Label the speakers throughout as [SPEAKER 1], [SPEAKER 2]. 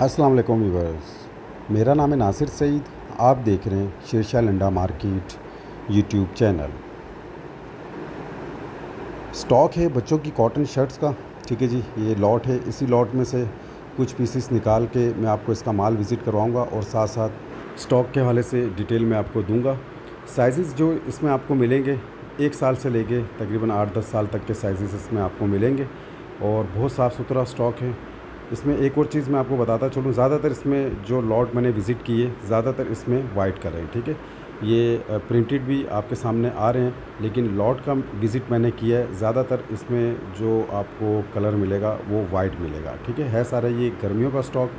[SPEAKER 1] अस्सलाम वालेकुम व्यूवर्स मेरा नाम है नासिर सईद। आप देख रहे हैं Shershah Landa market YouTube channel. Stock है बच्चों की कॉटन शर्ट्स का। ठीक है जी, ये लॉट है। इसी लॉट में से कुछ पीसेस निकाल के मैं आपको इसका माल विज़िट करवाऊँगा और साथ साथ स्टॉक के हवाले से डिटेल में आपको दूँगा। साइज़ जो इसमें आपको मिलेंगे, एक साल से लेके तकरीबन आठ दस साल तक के साइज़ इसमें आपको मिलेंगे। और बहुत साफ़ सुथरा स्टॉक है। इसमें एक और चीज़ मैं आपको बताता चलूँ। ज़्यादातर इसमें जो लॉट मैंने विज़िट किए, ज़्यादातर इसमें वाइट कलर है, ठीक है? ये प्रिंटेड भी आपके सामने आ रहे हैं, लेकिन लॉट का विज़िट मैंने किया है। ज़्यादातर इसमें जो आपको कलर मिलेगा, वो वाइट मिलेगा, ठीक है? है सारा ये गर्मियों का स्टॉक।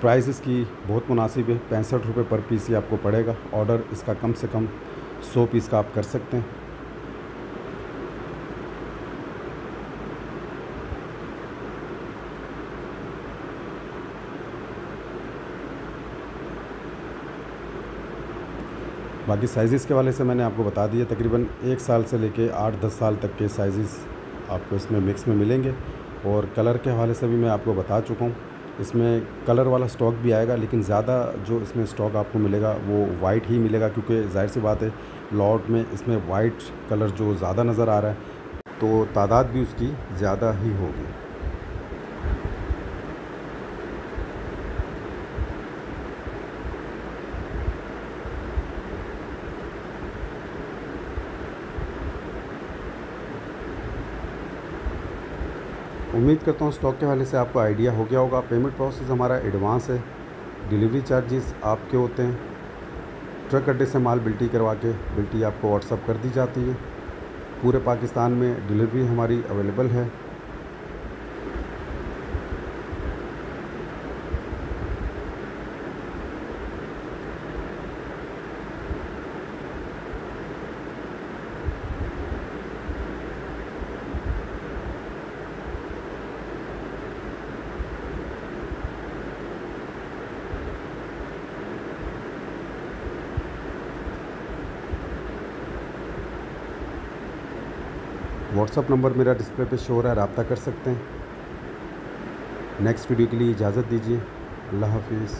[SPEAKER 1] प्राइस इसकी बहुत मुनासिब है, पैंसठ रुपये पर पीस ही आपको पड़ेगा। ऑर्डर इसका कम से कम सौ पीस का आप कर सकते हैं। बाकी साइज़ के वाले से मैंने आपको बता दिया, तकरीबन एक साल से लेके आठ दस साल तक के साइज़ आपको इसमें मिक्स में मिलेंगे। और कलर के हवाले से भी मैं आपको बता चुका हूँ, इसमें कलर वाला स्टॉक भी आएगा, लेकिन ज़्यादा जो इसमें स्टॉक आपको मिलेगा, वो वाइट ही मिलेगा, क्योंकि ज़ाहिर सी बात है लॉट में इसमें वाइट कलर जो ज़्यादा नज़र आ रहा है तो तादाद भी उसकी ज़्यादा ही होगी। उम्मीद करता हूँ स्टॉक के हवाले से आपको आइडिया हो गया होगा। पेमेंट प्रोसेस हमारा एडवांस है। डिलीवरी चार्जेस आपके होते हैं। ट्रक अड्डे से माल बिल्टी करवा के बिल्टी आपको व्हाट्सअप कर दी जाती है। पूरे पाकिस्तान में डिलीवरी हमारी अवेलेबल है। व्हाट्सअप नंबर मेरा डिस्प्ले पे शो हो रहा है, रबता कर सकते हैं। नेक्स्ट वीडियो के लिए इजाज़त दीजिए। अल्लाह हाफिज़।